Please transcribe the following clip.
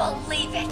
believe it.